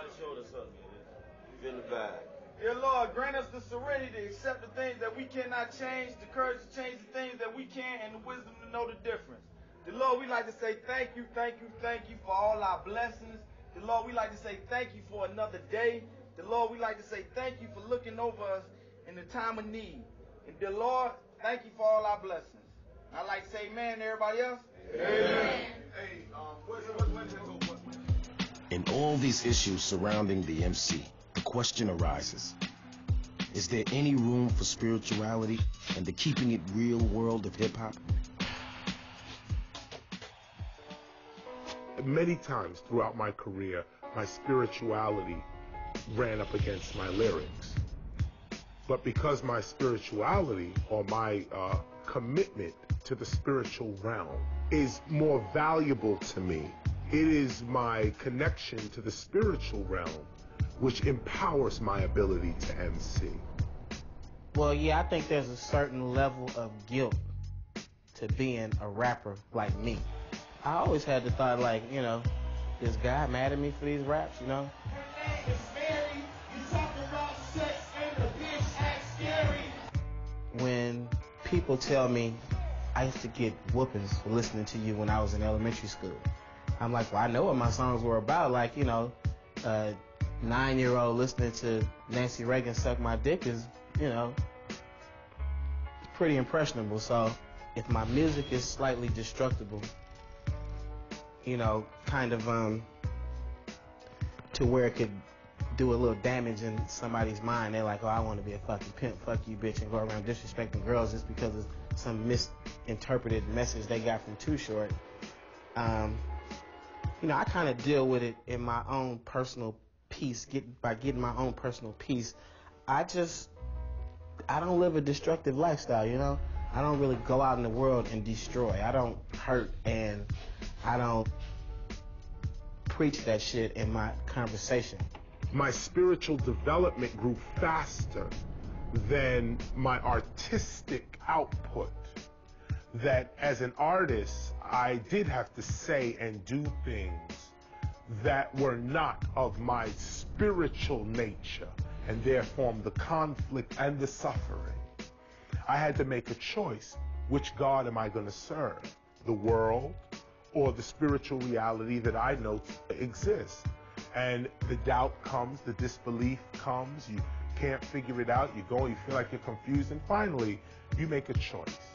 Somebody showed us up, man. Feel the vibe. Dear Lord, grant us the serenity to accept the things that we cannot change, the courage to change the things that we can, and the wisdom to know the difference. Dear Lord, we like to say thank you, thank you, thank you for all our blessings. Dear Lord, we like to say thank you for another day. Dear Lord, we like to say thank you for looking over us in the time of need. And dear Lord, thank you for all our blessings. I like to say amen to everybody else. Amen. Hey, um, what's, what's, what's, what's, what's, In all these issues surrounding the MC, the question arises Is there any room for spirituality in the keeping it real world of hip hop? Many times throughout my career, my spirituality ran up against my lyrics. But because my spirituality or my uh, commitment to the spiritual realm is more valuable to me, it is my connection to the spiritual realm which empowers my ability to MC. Well, yeah, I think there's a certain level of guilt to being a rapper like me. I always had the thought, like, you know, this guy mad at me for these raps, you know? When people tell me I used to get whoopings for listening to you when I was in elementary school, I'm like, well, I know what my songs were about. Like, you know, a nine year old listening to Nancy Reagan suck my dick is, you know, pretty impressionable. So if my music is slightly destructible, you know, kind of um to where it could do a little damage in somebody's mind. They're like, oh, I want to be a fucking pimp, fuck you, bitch, and go around disrespecting girls just because of some misinterpreted message they got from Too Short. Um, you know, I kind of deal with it in my own personal peace, get by getting my own personal peace. I just, I don't live a destructive lifestyle, you know. I don't really go out in the world and destroy. I don't hurt and I don't preach that shit in my conversation. My spiritual development grew faster than my artistic output. That as an artist, I did have to say and do things that were not of my spiritual nature and therefore the conflict and the suffering. I had to make a choice. Which God am I going to serve? The world or the spiritual reality that I know exists? And the doubt comes, the disbelief comes, you can't figure it out, you go, you feel like you're confused, and finally, you make a choice.